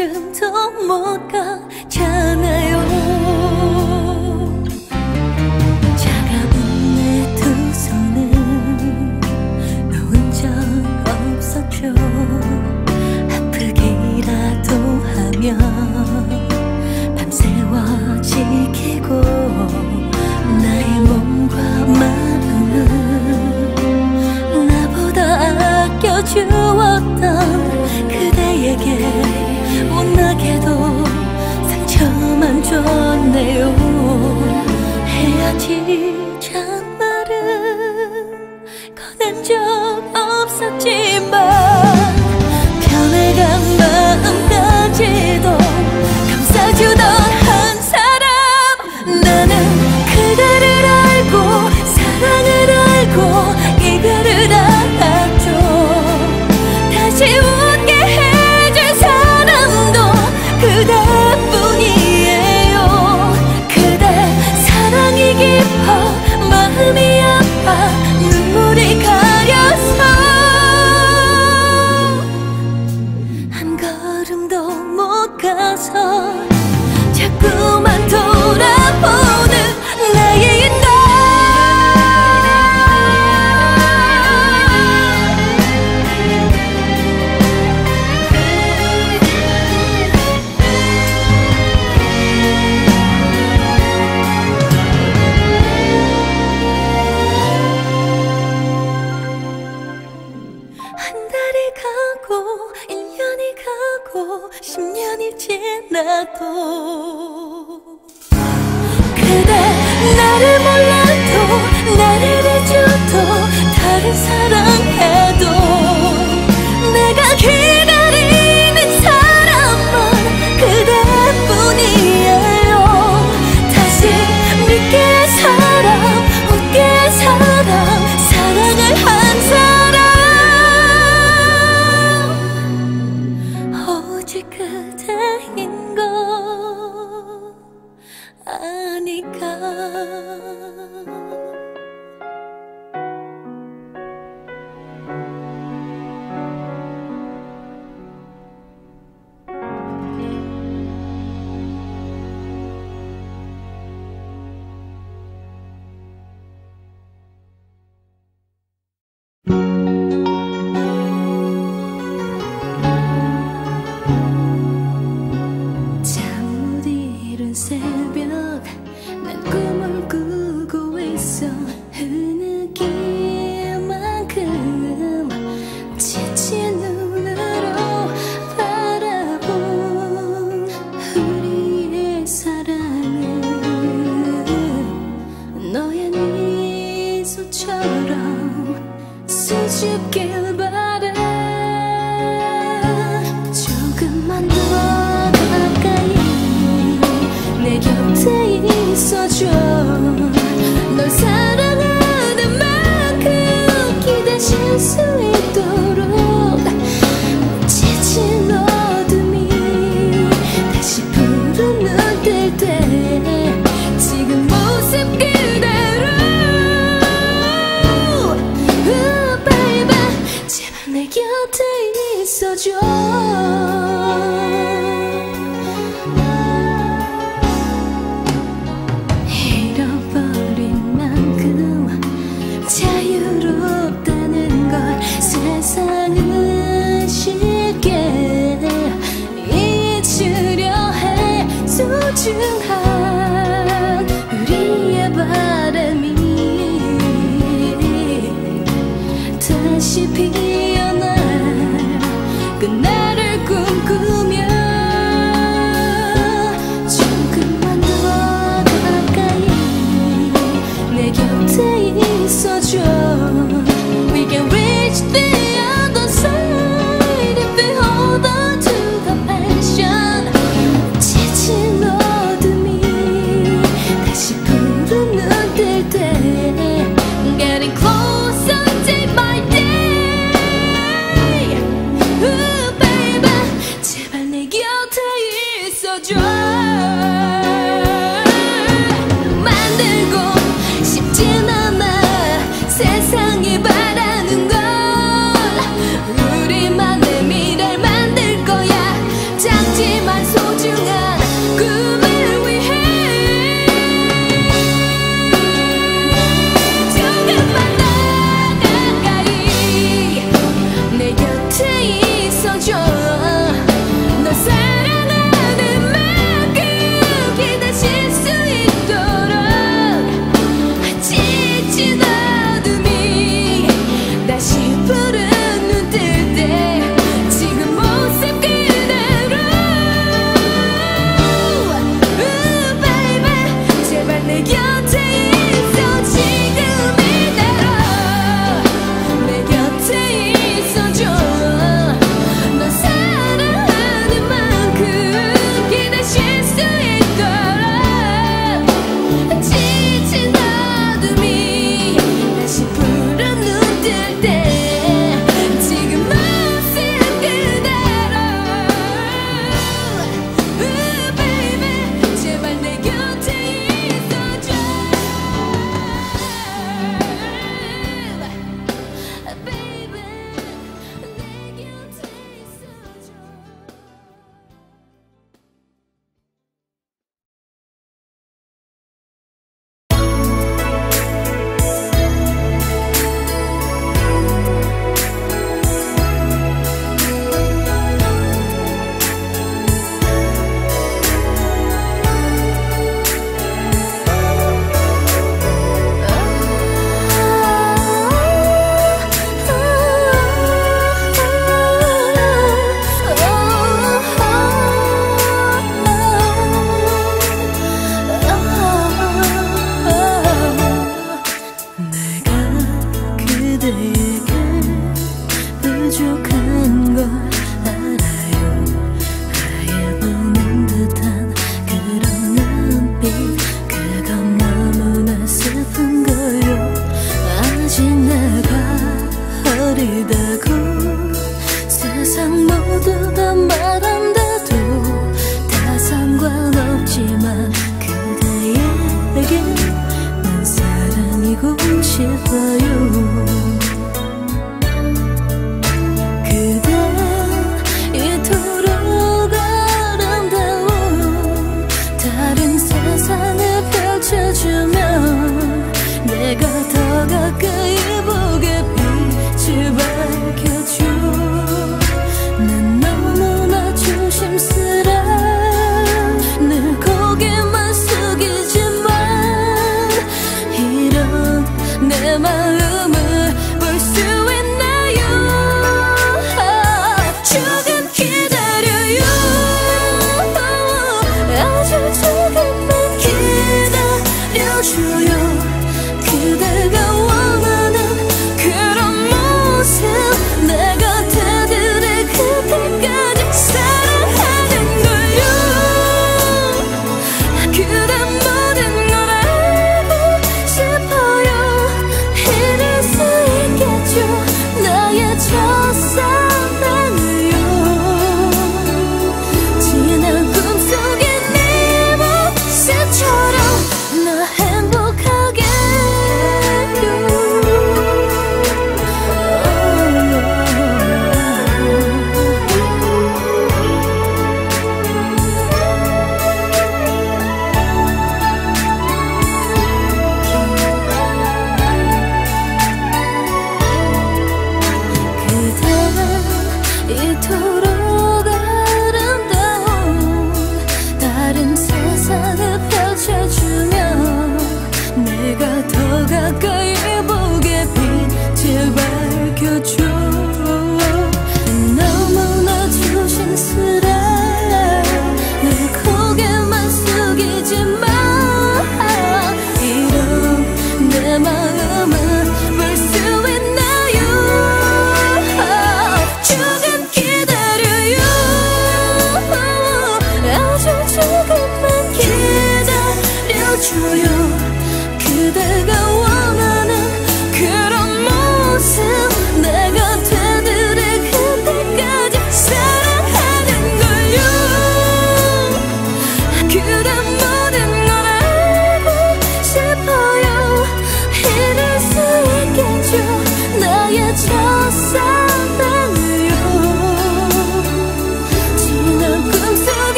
걸음 더 못 가잖아요? 차가운 내 두 손은 놓은 적 없었죠. 아프기라도 하면 밤새워 为我黑夜。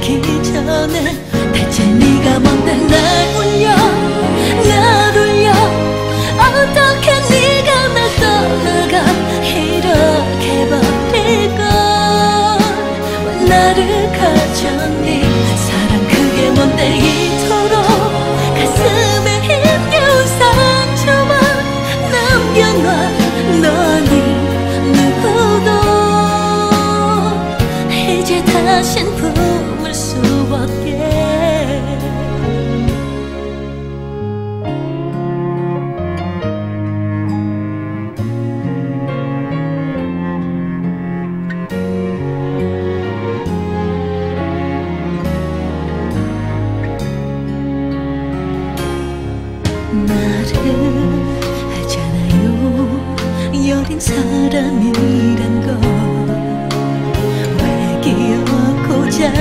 지기 전에 대체 네가 뭔데 날 울려? 날 울려? 어떻게 네가 날 떠나가 이렇게 버리고 왜 나를 가졌니? 사랑 그게 뭔데 이토록 가슴에 힘겨운 상처만 남겨놔 너니 누구도? 이제 다신 부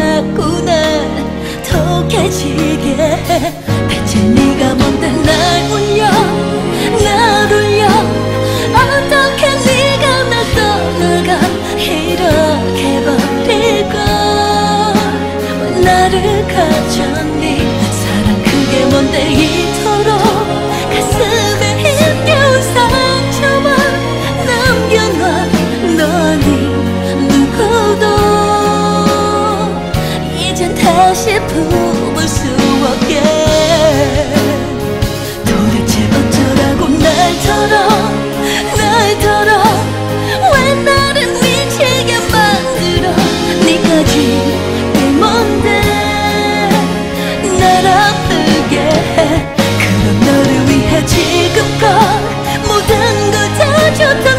자꾸나. 독해지게. 대체 네가 뭔데 날 울려. 날 울려. 어떻게 네가 날 떠나가 이렇게 버리고. 나를 가졌니? 사랑 그게 뭔데? 이토록 다시 품을 수 없게. 도대체 어쩌라고 날 털어 날 털어. 왜 나를 미치게 만들어? 네까지 내 뭔데 날 아프게 해. 그런 너를 위해 지금껏 모든 걸다 줬다.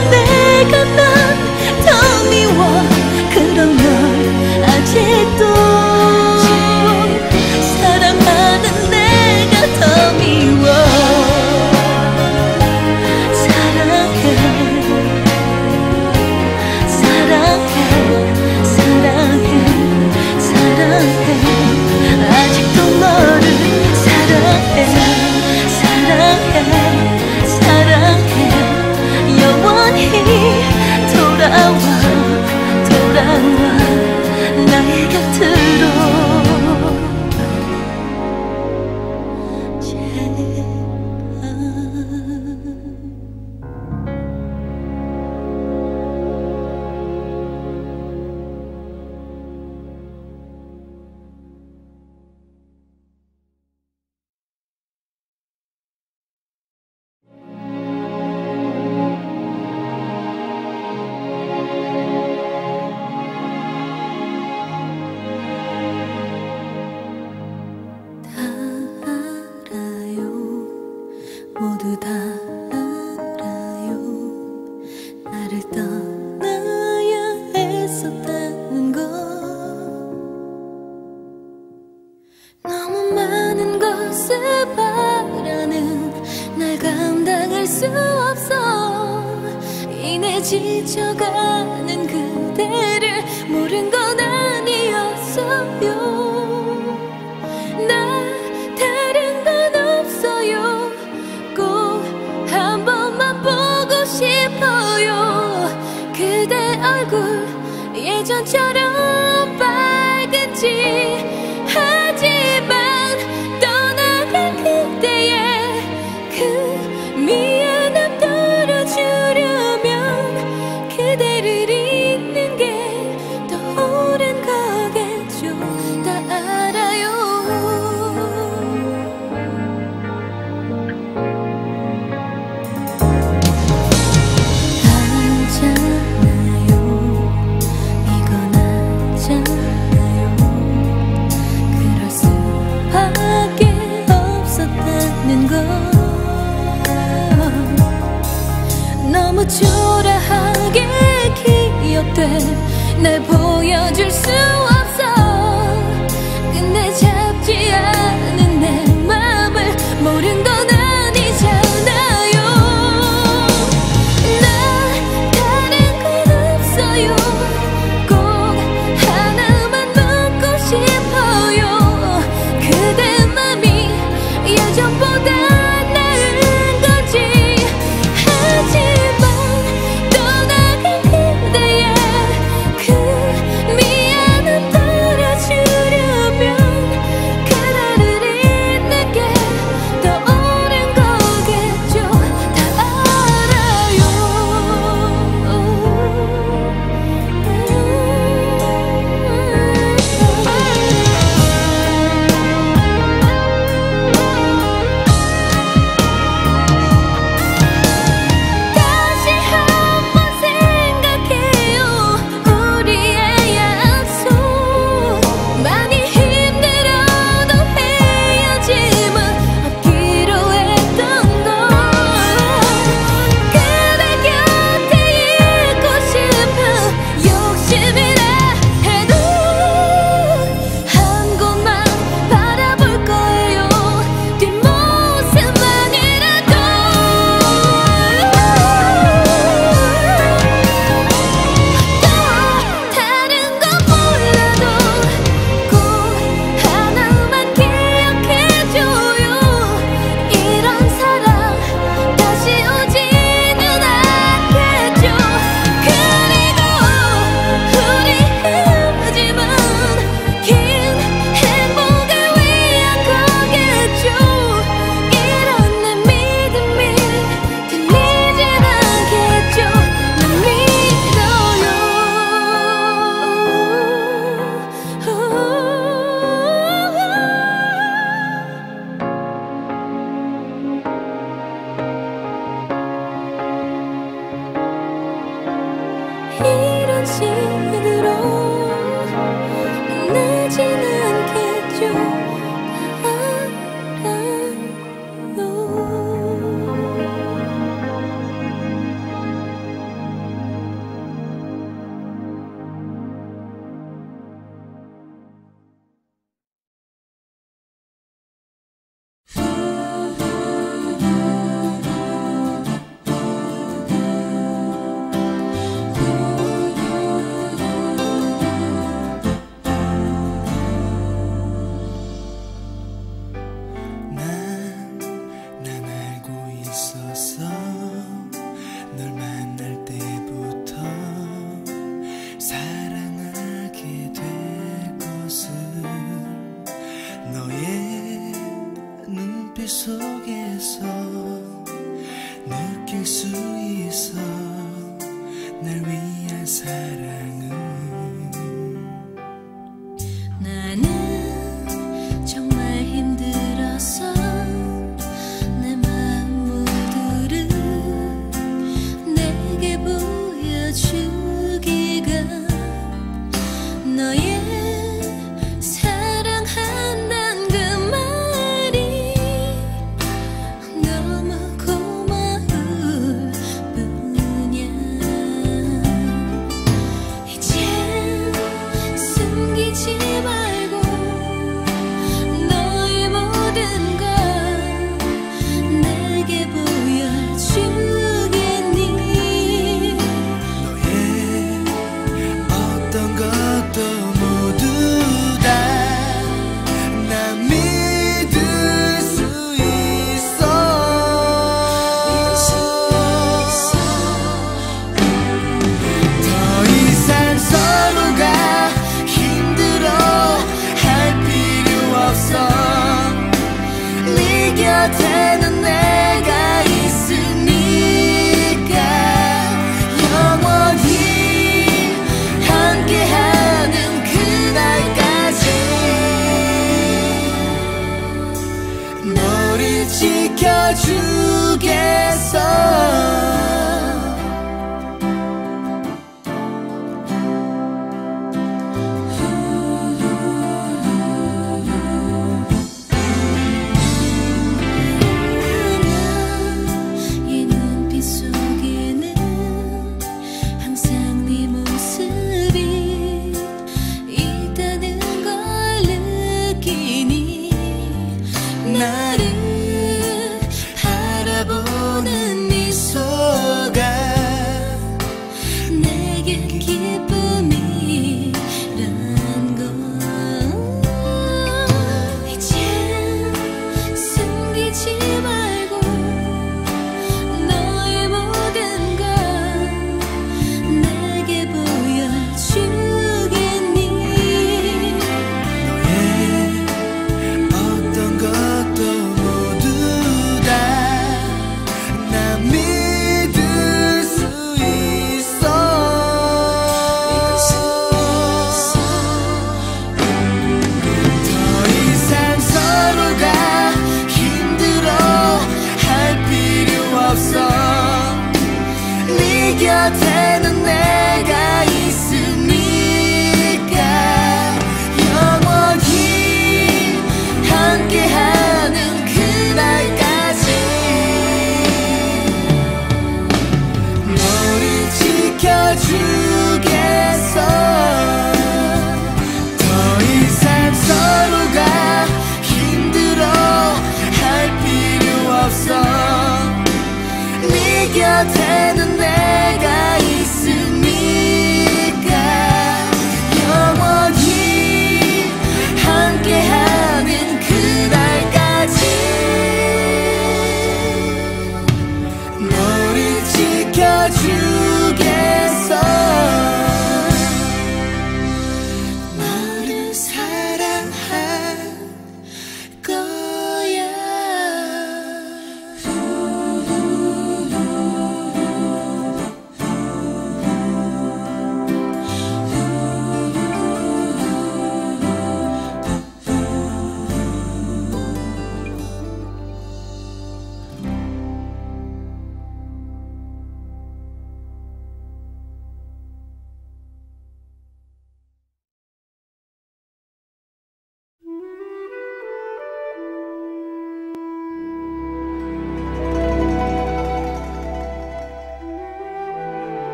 지켜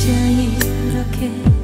나 혼자 이렇게